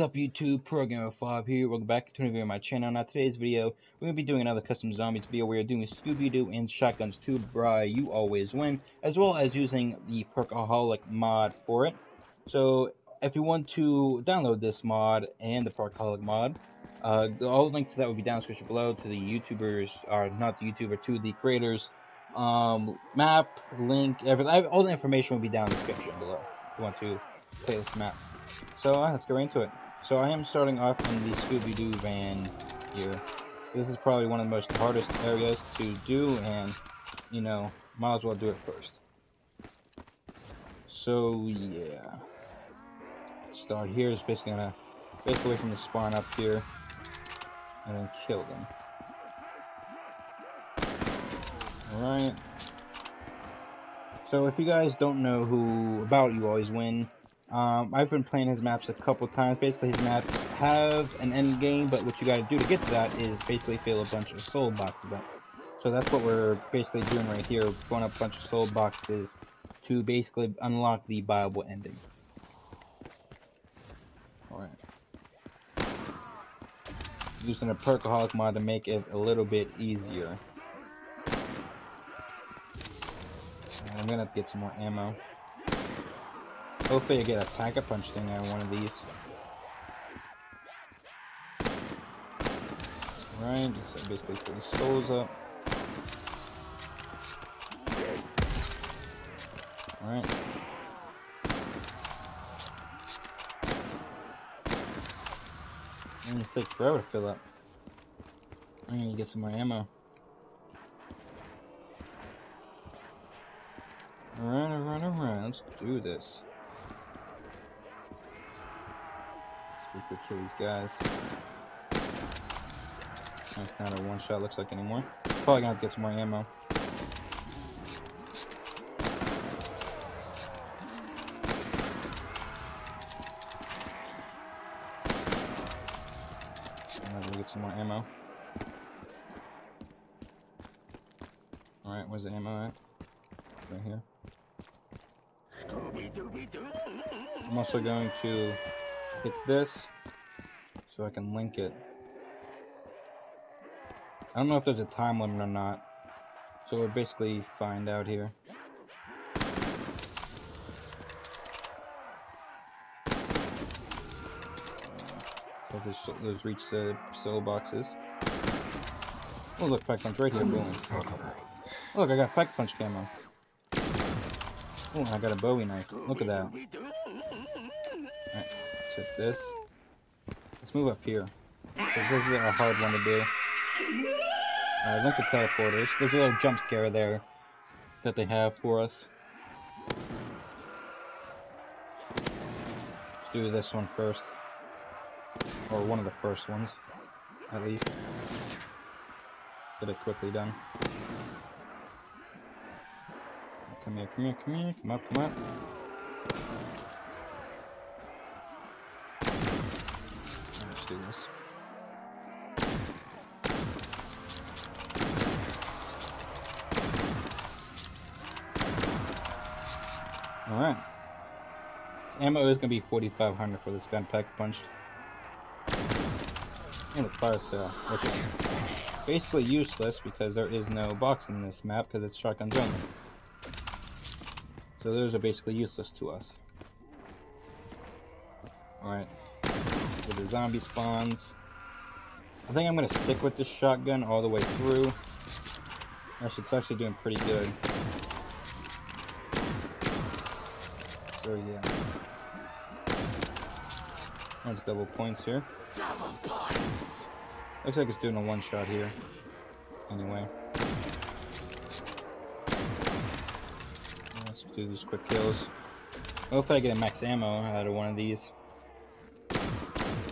What's up YouTube, ProGamer Fob here, welcome back to a video on my channel. Now today's video, we're going to be doing another custom zombies video where we're doing Scooby-Doo and Shotguns 2 Bry You Always Win, as well as using the Perkaholic mod for it. So if you want to download this mod and the Perkaholic mod, uh, all the links to that will be down in the description below to the YouTubers, or not the YouTuber, to the creators, um, map, link, everything, all the information will be down in the description below if you want to play this map. So uh, let's get right into it. So I am starting off in the Scooby-Doo van here. This is probably one of the most hardest areas to do, and, you know, might as well do it first. So, yeah. Start here is basically gonna face away from the spawn up here, and then kill them. Alright. So if you guys don't know who about You Always Win, um, I've been playing his maps a couple times. Basically, his maps have an end game, but what you got to do to get to that is basically fill a bunch of soul boxes up. So that's what we're basically doing right here, filling up a bunch of soul boxes to basically unlock the viable ending. Alright. Using a Perkaholic mod to make it a little bit easier. I'm gonna get some more ammo. Hopefully I get a pack-a-punch thing out of one of these. Right, just basically put the souls up. Alright. It's take forever to fill up. I need to get some more ammo. Alright, alright, alright, let's do this. Basically kill these guys. That's not a one shot looks like anymore. Probably gonna have to get some more ammo. I'm gonna get some more ammo. Alright, where's the ammo at? Right here. I'm also going to hit this so I can link it. I don't know if there's a time limit or not. So we'll basically find out here. Uh, so this, those reach the soul boxes. Oh look, Pack Punch right here, boom. Look, I got Pack Punch camo. Oh, I got a Bowie knife. Look at that. Take this. Let's move up here. This is a hard one to do. Alright, look at teleporters. There's a little jump scare there that they have for us. Let's do this one first. Or one of the first ones, at least. Get it quickly done. Come here, come here, come here, come up, come up. Do this. Alright. Ammo is going to be 4500 for this gun pack punched. And the fire sale, uh, which is basically useless because there is no box in this map because it's shotguns only. So those are basically useless to us. Alright. The zombie spawns. I think I'm going to stick with this shotgun all the way through. Actually, it's actually doing pretty good. So yeah. That's double points here. Double points. Looks like it's doing a one shot here. Anyway. Let's do these quick kills. Hopefully I get a max ammo out of one of these.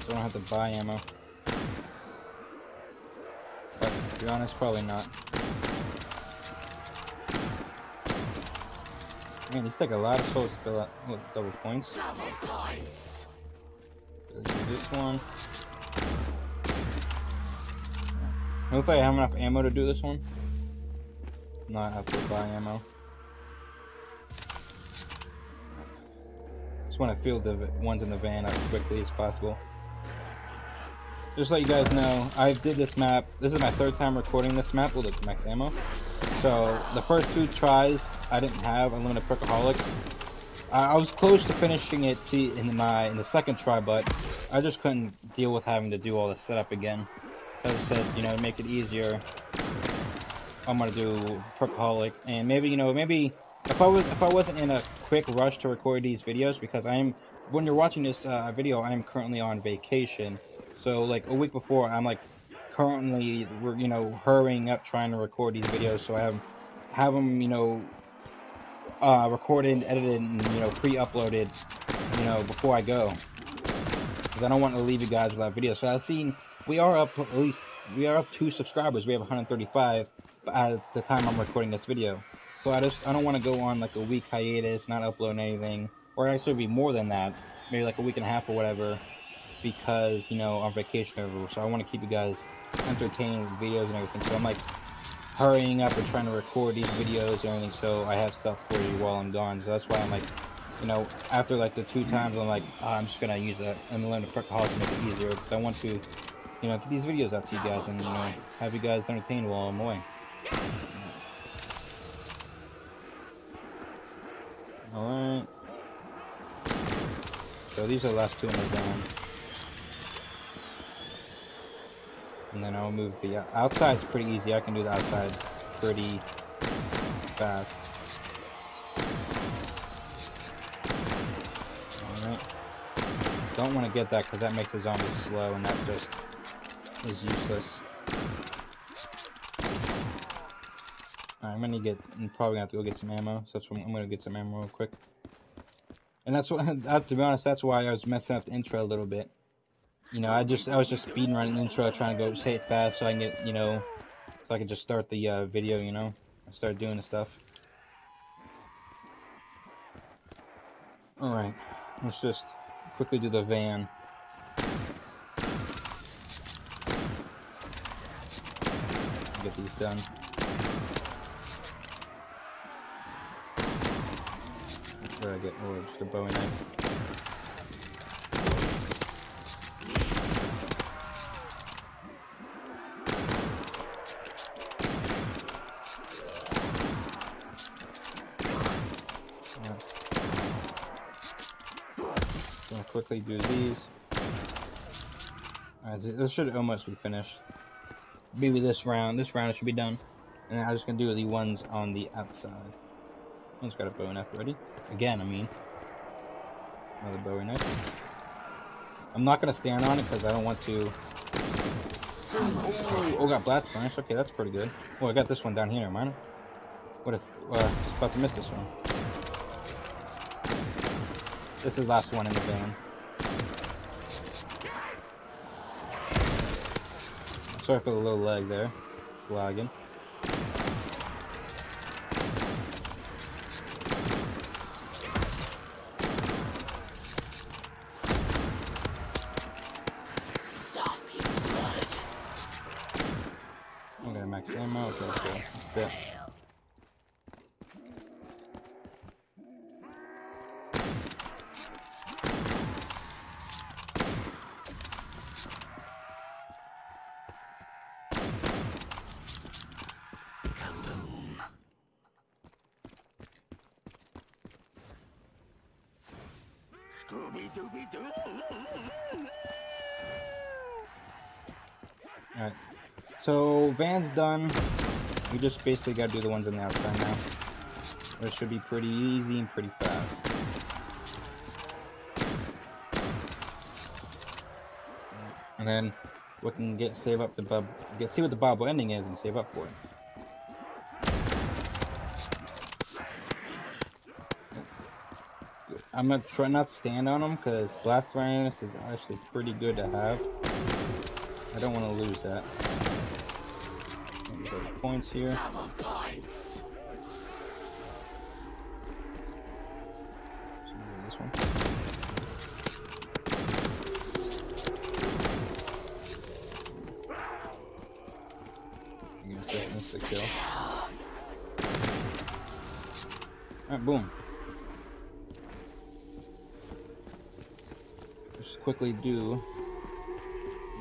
I don't have to buy ammo. But to be honest, probably not. Man, these take a lot of souls to fill out with double points. This one. Hopefully I have enough ammo to do this one. Not have to buy ammo. Just want to fill the ones in the van as quickly as possible. Just let you guys know, I did this map. This is my third time recording this map with the max ammo. So the first two tries, I didn't have unlimited perkaholic. I, I was close to finishing it in my in the second try, but I just couldn't deal with having to do all the setup again. As I said, you know, to make it easier, I'm gonna do perkaholic, and maybe you know, maybe if I was if I wasn't in a quick rush to record these videos, because I'm when you're watching this uh, video, I am currently on vacation. So like a week before, I'm like currently, we're you know hurrying up trying to record these videos, so I have have them you know uh, recorded, edited, and you know pre-uploaded, you know before I go, because I don't want to leave you guys without videos. So I've seen we are up at least we are up two subscribers. We have 135 at the time I'm recording this video. So I just I don't want to go on like a week hiatus, not uploading anything, or actually be more than that, maybe like a week and a half or whatever, because you know on vacation over. So I want to keep you guys entertained with videos and everything. So I'm like hurrying up and trying to record these videos and everything, so I have stuff for you while I'm gone. So that's why I'm like, you know, after like the two times, I'm like, oh, I'm just gonna use that unlimited perkaholic to make it easier because I want to, you know, get these videos out to you guys and you know have you guys entertained while I'm away. Alright. So these are the last two in the zone. And then I'll move the outside's pretty easy. I can do the outside pretty fast. Alright. Don't want to get that because that makes the zombies slow and that just is useless. I'm gonna get, I'm probably gonna have to go get some ammo, so that's what I'm gonna get some ammo real quick. And that's what, to be honest, that's why I was messing up the intro a little bit. You know, I just, I was just speeding running intro, trying to go say it fast so I can get, you know, so I can just start the uh, video, you know, start doing the stuff. Alright, let's just quickly do the van. Get these done. I get more just a Bowie knife. Quickly do these. This should almost be finished. Maybe this round. This round should be done. And I'm just gonna do the ones on the outside. One's got a bow knife ready. Again, I mean. Another Bowie knife. I'm not gonna stand on it because I don't want to. Oh, oh, got blast furnace. Okay, that's pretty good. Oh, I got this one down here, man. What if? Uh, just about to miss this one. This is last one in the van. Sorry for the little leg there. Lagging. max ammo. Okay, cool. That's it. Alright. So, van's done. We just basically gotta do the ones on the outside now. It should be pretty easy and pretty fast. And then we can get save up the bub get see what the bubble ending is and save up for it. I'm gonna try not to stand on them because blast furnace is actually pretty good to have. I don't want to lose that. Points here. Points. This one. I guess that's kill. Alright, boom. Just quickly do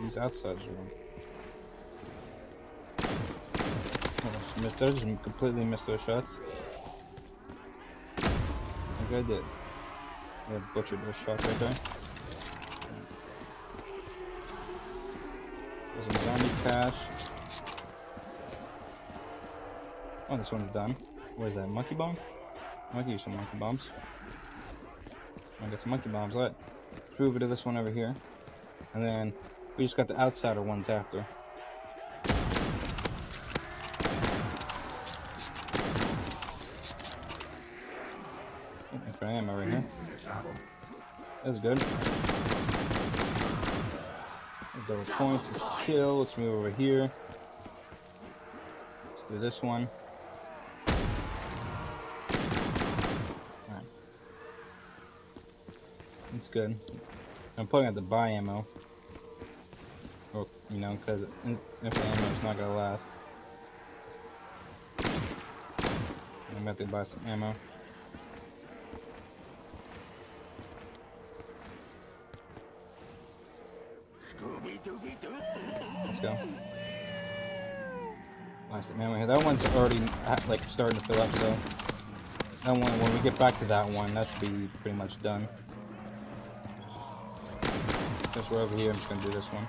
these outsides are on. Oh, missed those, just completely missed those shots. I think I did. I butchered those shots right there. There's a zombie cache. Oh, this one's done. What is that, monkey bomb? I could use some monkey bombs. I got some monkey bombs. Us move it to this one over here. And then we just got the outsider ones after. If I am over here. That's good. Double points, let's kill, let's move over here. Let's do this one. It's good. I'm putting out the buy ammo. You know, because if ammo is not gonna last. I'm about to buy some ammo. Let's go. Nice ammo here. That one's already uh, like starting to fill up, so that one when we get back to that one, that should be pretty much done. Since we're over here, I'm just gonna do this one.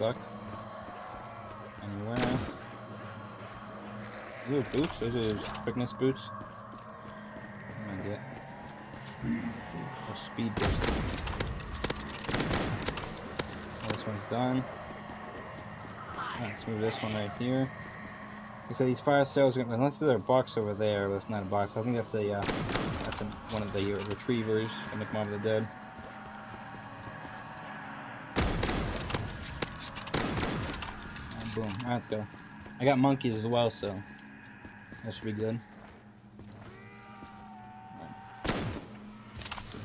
Gonna stuck. Anywhere. Ooh, boots? Those are quickness boots. I'm gonna get. Oh, speed boost. this one's done. Let's move this one right here. So these fire sales, unless there's a box over there, it's not a box. I think that's a uh, that's a, one of the uh, retrievers in the Mob of the Dead. And boom, right, let's go. I got monkeys as well, so that should be good. Right.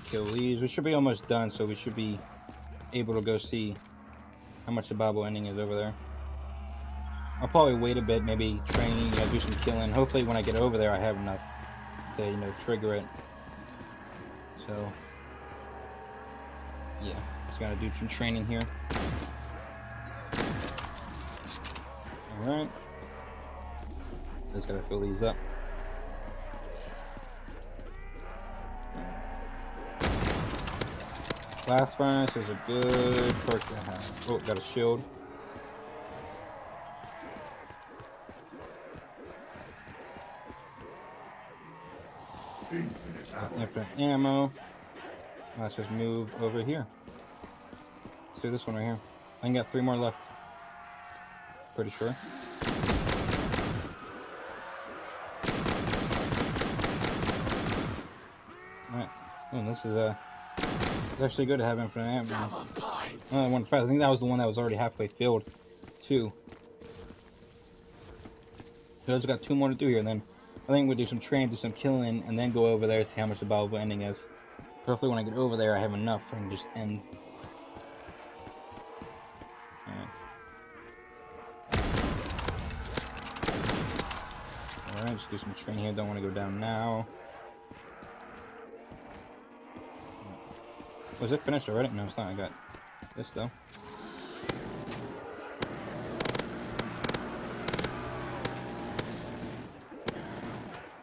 Kill these. We should be almost done, so we should be able to go see how much the Bible ending is over there. I'll probably wait a bit, maybe train, you know, do some killing. Hopefully when I get over there I have enough to, you know, trigger it. So, yeah, just gotta do some training here. Alright. Just gotta fill these up. Blast Furnace is a good perk to have. Oh, got a shield. Infinite ammo. Let's just move over here. Let's do this one right here. I got three more left. Pretty sure. Alright. Oh, this is uh, it's actually good to have infinite ammo. Oh, one fast. I think that was the one that was already halfway filled, too. So I just got two more to do here, and then I think we'll do some training, do some killing, and then go over there, see how much the Bible ending is. Hopefully when I get over there, I have enough and just end. Alright, just do some training here, don't want to go down now. Was it finished already? No, it's not, I got this though.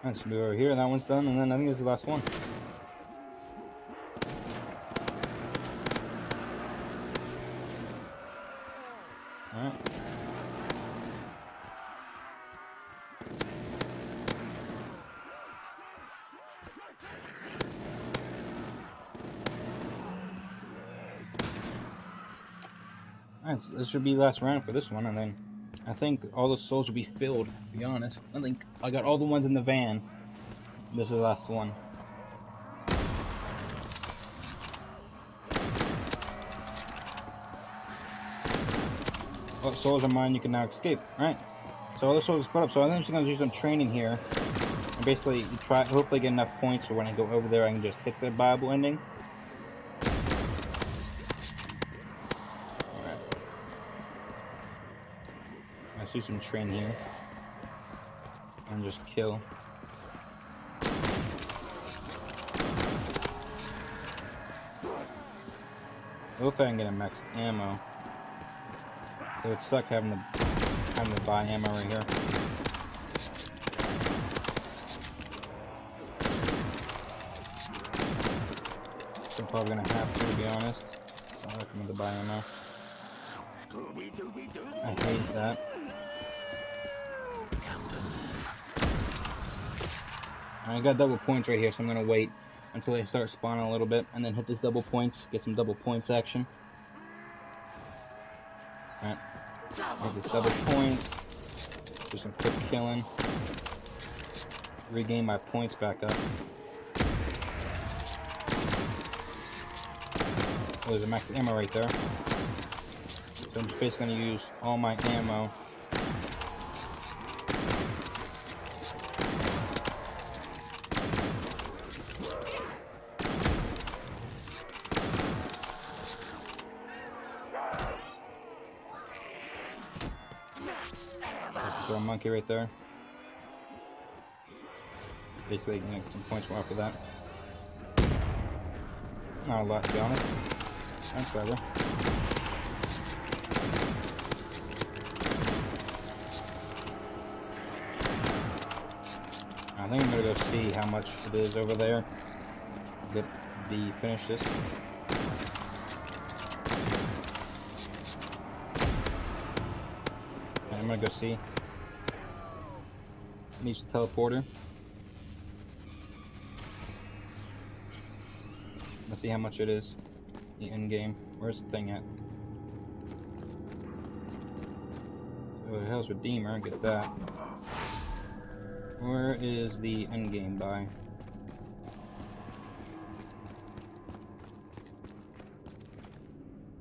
Let's move over here. That one's done, and then I think it's the last one. Alright. This should be last round for this one, and then I think all the souls will be filled, to be honest. I think I got all the ones in the van. This is the last one. Souls are mine, you can now escape. Alright. So all the souls are put up. So I think I'm just to do some training here. And basically try hopefully get enough points so when I go over there I can just hit the Bible ending. Do some train here. And just kill. Hope I can get a max ammo. It would suck having to having to buy ammo right here. I'm probably gonna have to, to be honest. I recommend to buy ammo. I hate that. I got double points right here, so I'm gonna wait until they start spawning a little bit, and then hit this double points, get some double points action. Alright, hit this double points, do some quick killing, regain my points back up. Oh, there's a max ammo right there. So I'm just basically gonna use all my ammo right there. Basically, you know, some points off of that. Not a lot, to be honest. That's clever. I think I'm gonna go see how much it is over there. Get the finish this. I'm gonna go see. Needs a teleporter. Let's see how much it is. The end game. Where's the thing at? Oh, the hell's Redeemer? Get that. Where is the end game by?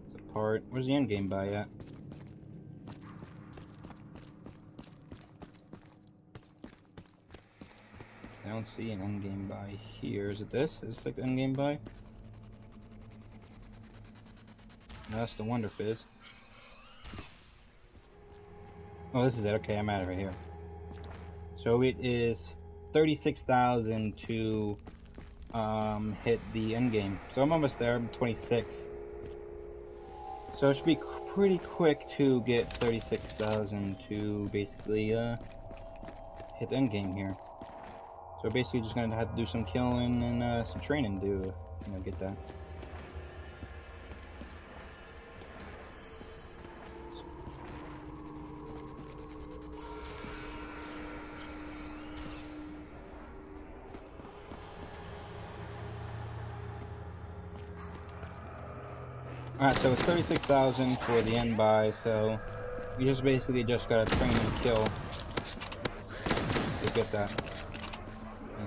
It's a part. Where's the end game by at? Don't see an endgame buy here. Is it this? Is this like the endgame buy? That's the Wonder Fizz. Oh, this is it. Okay, I'm out of it here. So it is 36,000 to um, hit the endgame. So I'm almost there. I'm 26. So it should be pretty quick to get 36,000 to basically uh, hit the endgame here. So basically just gonna have to do some killing and uh, some training to, you know, get that. Alright, so it's 36,000 for the end buy, so you just basically just gotta train and kill to get that.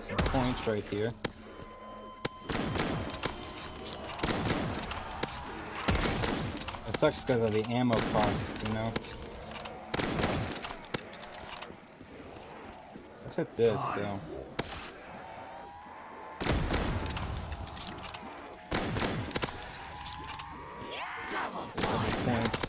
Some points right here. It sucks because of the ammo cost, you know? Let's hit this, so. Points.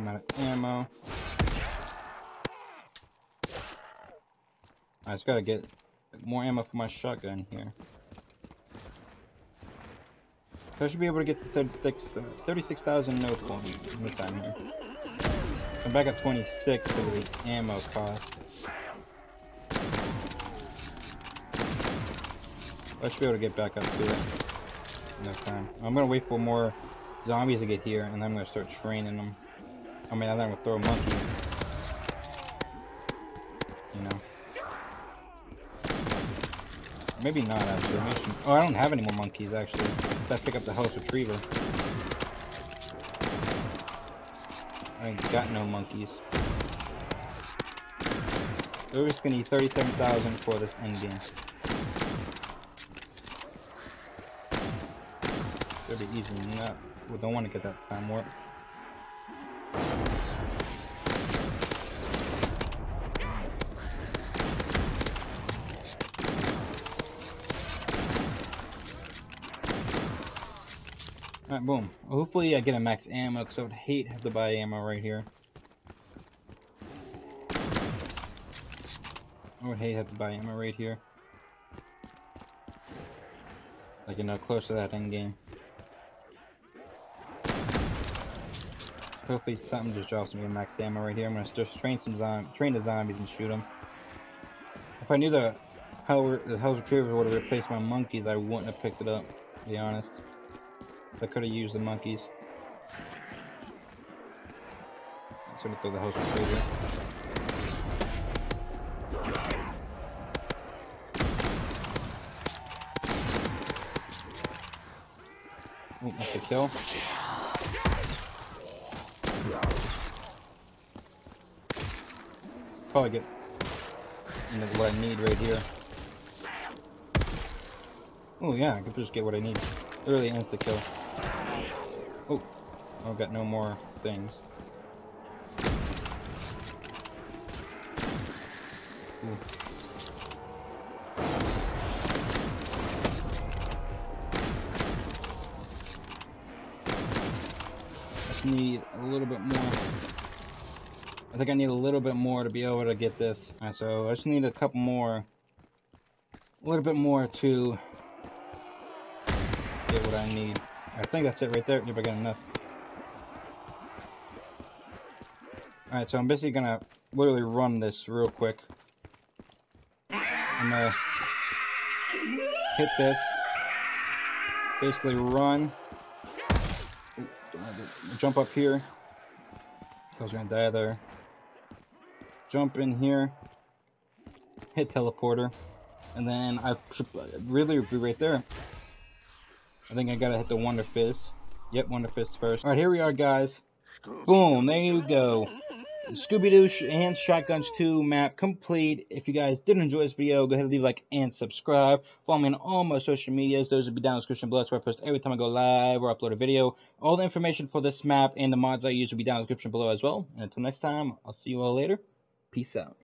I'm out of ammo. I just gotta get more ammo for my shotgun here. So I should be able to get to 36 uh, 36,000 no points in the time here. I'm back at 26 for the ammo cost. I should be able to get back up to it no time. I'm gonna wait for more zombies to get here, and then I'm gonna start training them. I mean, I'm gonna throw a monkey. You know. Maybe not, actually. Maybe oh, I don't have any more monkeys, actually. I pick up the house retriever. I ain't got no monkeys. We're just gonna need 37,000 for this endgame. Should be easy enough. We don't want to get that time warp. Alright, boom. Hopefully I get a max ammo, because I would hate have to buy ammo right here. I would hate have to buy ammo right here. Like, you know, close to that end game. Hopefully something just drops me a max ammo right here. I'm gonna just train some train the zombies and shoot them. If I knew the Hell, the Hell's Retrievers would have replaced my monkeys, I wouldn't have picked it up, to be honest. I could have used the monkeys. I'm gonna throw the Hell's Retriever. Oh, that's a kill. Probably get what I need right here. Oh yeah, I could just get what I need. Literally insta kill. Oh, I've got no more things. Ooh. I need a little bit more. I think I need a little bit more to be able to get this. Right, so I just need a couple more. A little bit more to get what I need. I think that's it right there. If I got enough. Alright, so I'm basically gonna literally run this real quick. I'm gonna hit this. Basically run. Jump up here. I was gonna die there. Jump in here. Hit teleporter. And then I should really be right there. I think I gotta hit the Wonder Fizz. Yep, Wonder Fizz first. Alright, here we are, guys. Boom, there you go. Scooby-Doo and Shotguns 2 map complete. If you guys did enjoy this video, go ahead and leave a like and subscribe. Follow me on all my social medias. Those will be down in the description below. That's where I post every time I go live or upload a video. All the information for this map and the mods I use will be down in the description below as well. And until next time, I'll see you all later. Peace out.